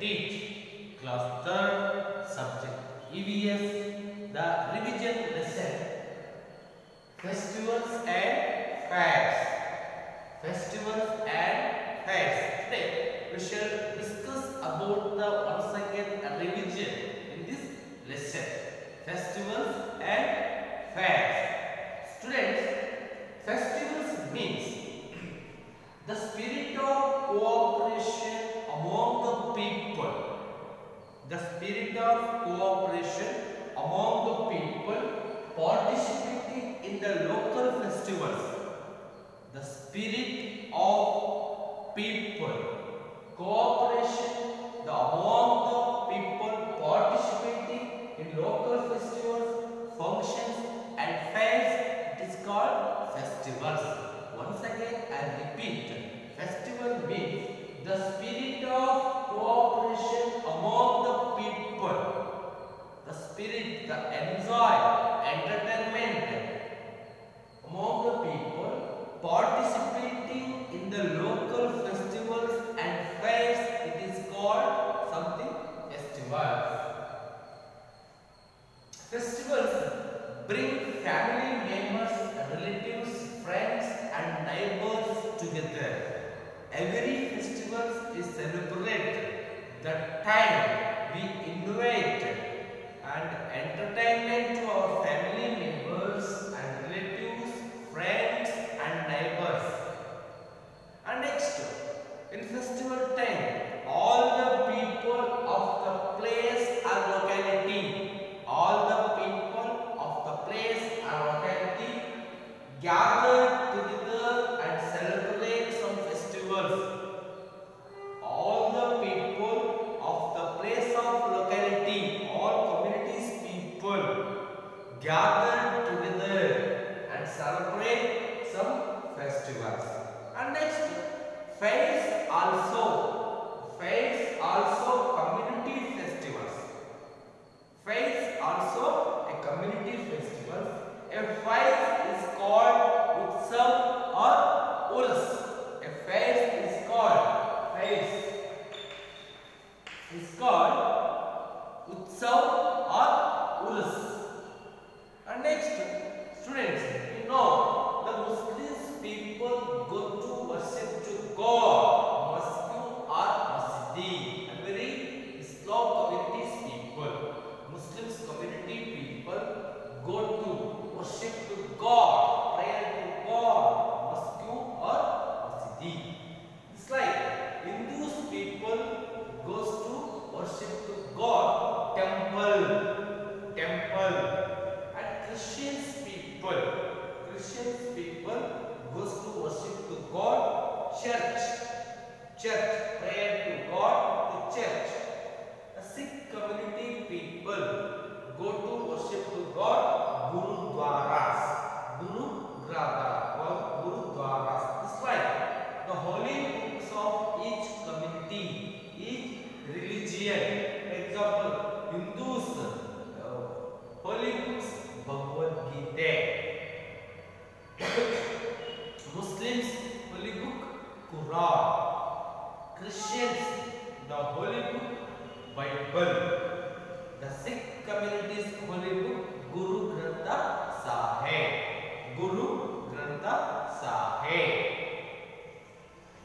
teach class 3rd subject EVS the revision lesson. Festivals and fairs. Festivals and fairs. Today we shall discuss about the once again revision in this lesson. Festivals and fairs. Students festivals means the spirit people. The spirit of cooperation among the people participating in the local festivals. The spirit of people. Cooperation. The among the people participating in local festivals functions and fairs. It is called festivals. Once again i repeat festival means the gather together and celebrate some festivals. And next fairs also. Fairs also community festivals fairs also a community festival a fair is called utsav or urs a fair is called fairs is called utsav or urs and next students you know the muslims people go to worship to god masjid or masjid and very islam communities people muslims community people go to worship to god prayer to god masjid or masjid it's like hindus people goes to worship to god temple temple and christians people christians people goes to worship to god church. Church the holy book bible the sikh community's holy book guru granth sahib guru granth sahib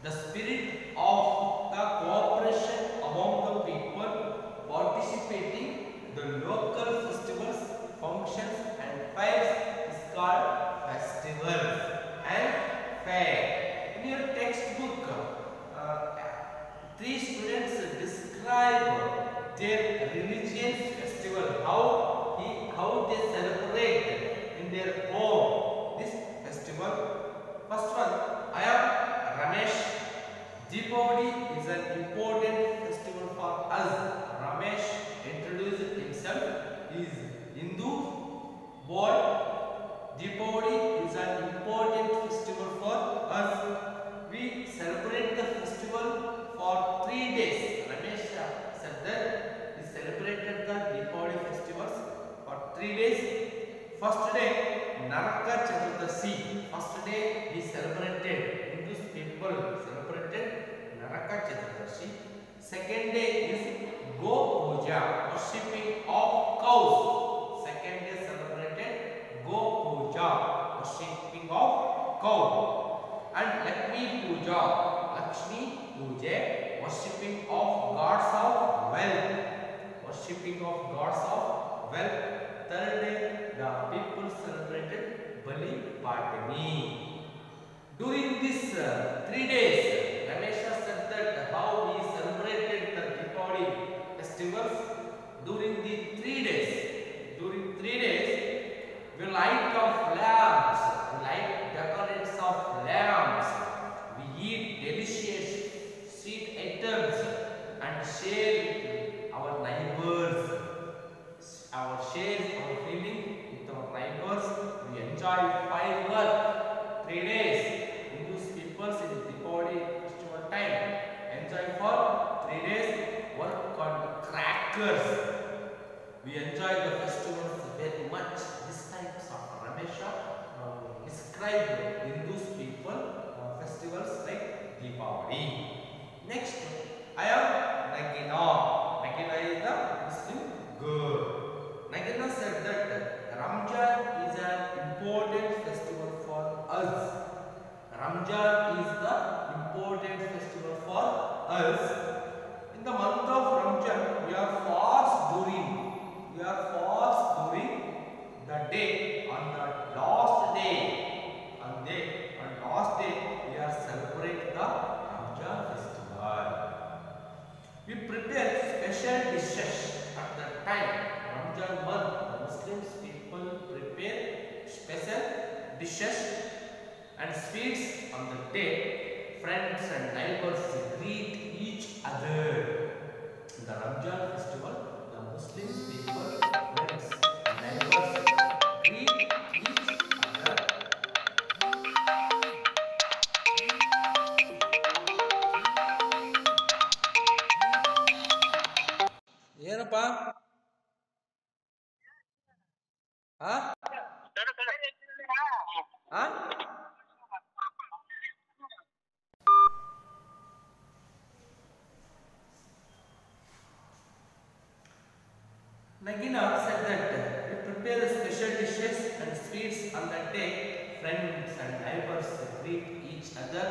the spirit of the cooperation among the people participating the local their religious festival how he how they celebrate in their home this festival first one i am ramesh Deepavali is an important festival for us. Ramesh introduced himself. He is Hindu boy. Deepavali is an important festival for us. We celebrate the festival days. First day, Naraka Chaturdashi. First day, we celebrated. Hindus people celebrated Naraka Chaturdashi. Second day is Go Puja, worshipping of cows. Second day celebrated Go Puja, worshipping of cow. And Lakshmi Puja, Lakshmi Puja, worshipping of gods of wealth. Worshipping of gods of wealth. Third day, the people celebrated Bali Padyami. During these uh, three days, Ramesha said that how we celebrated the Deepavali festivals during the three days. During three days, we light of lamps, we light decorations of lamps, we eat delicious sweet items and share with our neighbors. Our share our feeling with our neighbors. We enjoy firework three days. Hindus peoples in Deepavali festival time enjoy for three days. Work on crackers. We enjoy the festivals very much. This types of Ramesha uh, describe Hindus people uh, festivals like Deepavali. Next, that day. Friends and neighbors greet each other.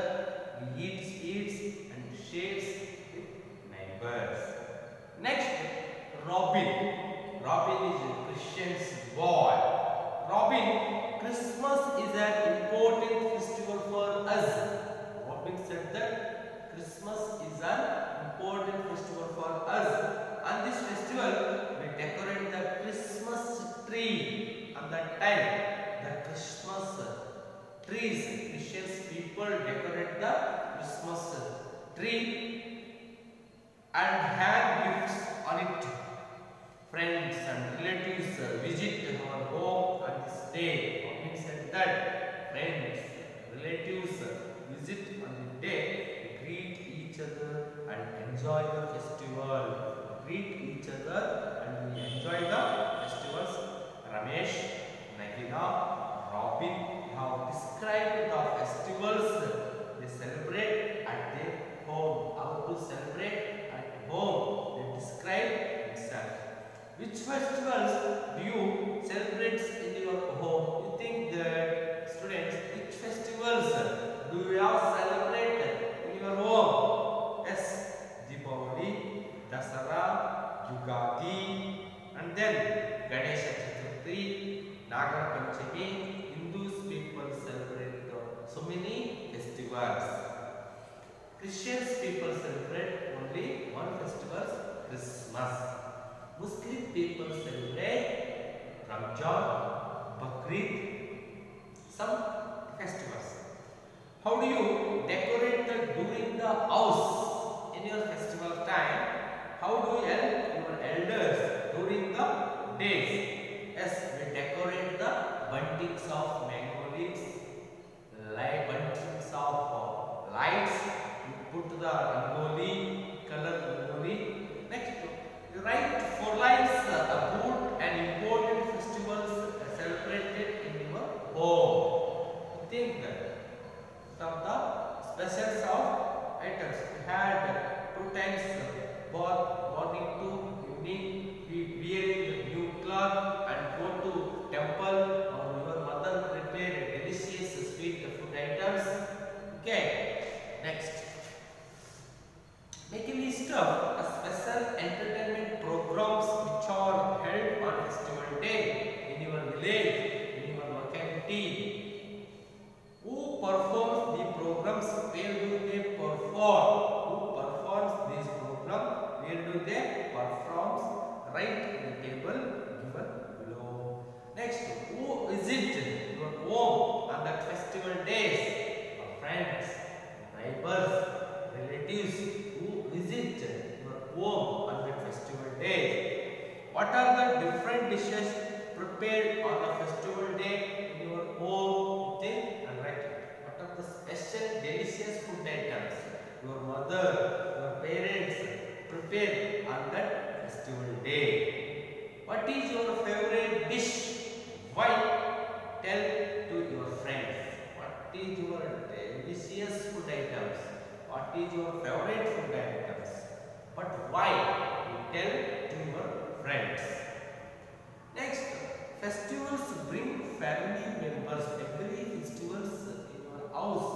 We eat sweets and shares with neighbors. Next, Robin. Robin is a Christian's boy. Robin, Christmas is an important festival for us. Robin said that Christmas is an important festival for us. On this festival, we decorate the Christmas tree. On that time, the Christmas trees, Christians people decorate the Christmas tree and hang gifts on it. Friends and relatives visit our home on this day. Robin said that friends, relatives visit on the day, greet each other and enjoy the festival. Greet each other and enjoy the festivals. Ramesh, Nagina, Robin have described the festivals days? Your friends, neighbors, relatives who visit your home on the festival day. What are the different dishes prepared on the festival day in your home? Think and write it. What are the special delicious food items your mother, your parents prepare on that festival day? What is your favorite dish? Why? Tell to your friends. What is your delicious food items? What is your favorite food items? But why? You tell to your friends. Next, festivals bring family members. Every festivals in your house,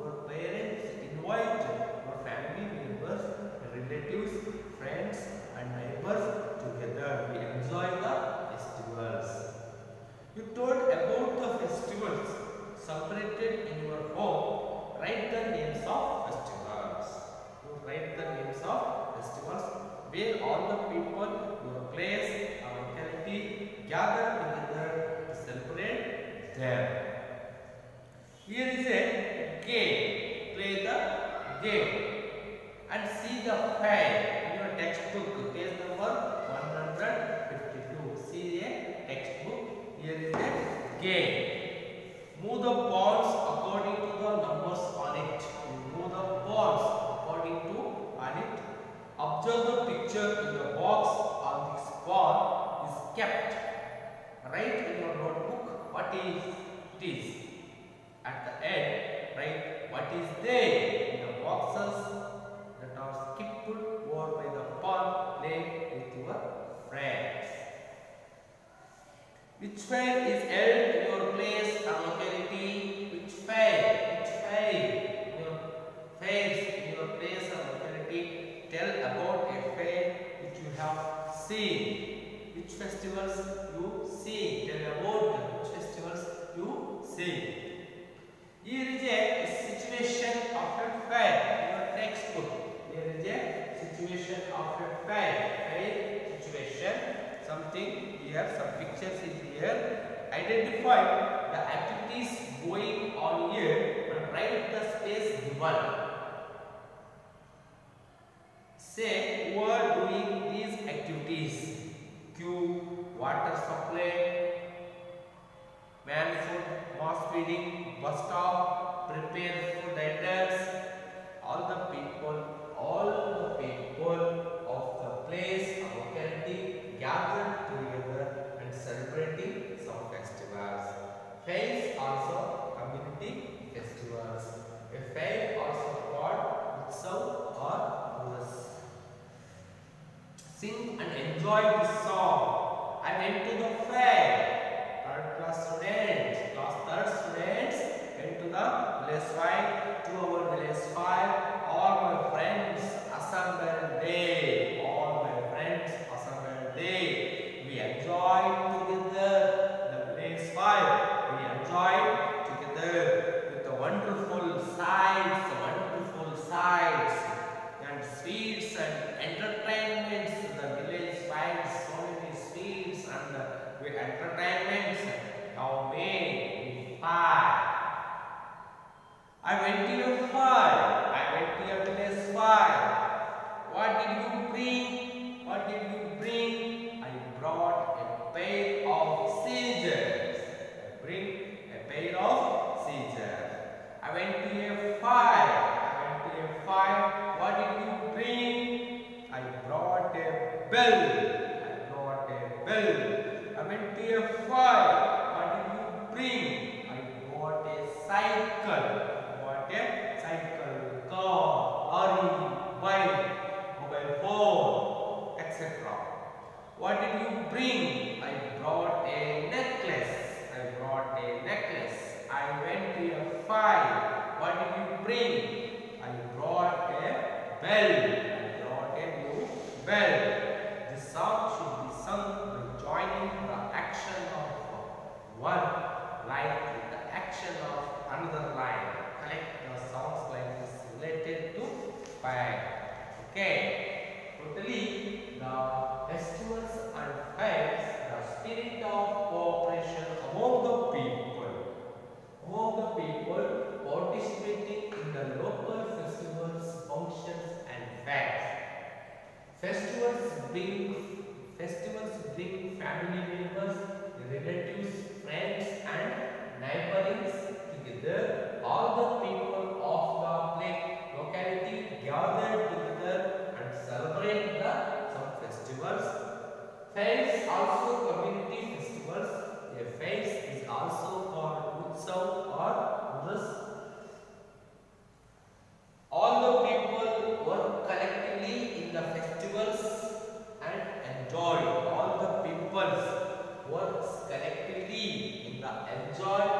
your parents invite your family members, relatives, friends, and neighbors together. We enjoy the festivals. You told about the festivals celebrated in your home. Write the names of festivals. You write the names of festivals where all the people, your place, or locality gather together to celebrate them. Here is a game. Play the game and see the file in your textbook. Page number 152. See a textbook. Here is a game. Move the balls according to the numbers on it. You move the balls according to on it. Observe the picture in the box on this ball is kept. Write in your notebook what is it is. At the end, write what is there in the boxes that are skipped over by the pawn played with your friends. Which fair is held in your place or locality? Which fair? Which fair? Your fairs in your place or locality. Tell about a fair which you have seen. Which festivals you see? Tell about which festivals you see. Here is a situation of a fair in your textbook. Here is a situation of a fair. Fair Something here, some pictures is here. Identify the activities going on here and write the space given. Say who are doing these activities. Queue, water supply, man food, mass feeding, bus stop, prepare food items. All the people, all the people of the place locality gathered together and celebrating some festivals. Fairs also community festivals. A fair also called Utsav or Urus. Sing and enjoy this song. I went to the fair. Third class students, class third students went to the village bell. I brought a bell. I went to a fire. What did you bring? I brought a cycle. What a cycle. Car, lorry, bike, mobile phone, etc. What did you bring? I brought a necklace. I brought a necklace. I went to a fire. What did you bring? I brought a bell. I brought a new bell. Okay, totally the festivals and fairs the spirit of cooperation among the people among the people participating in the local festivals functions and fairs festivals bring festivals bring family members relatives friends and neighbors. joy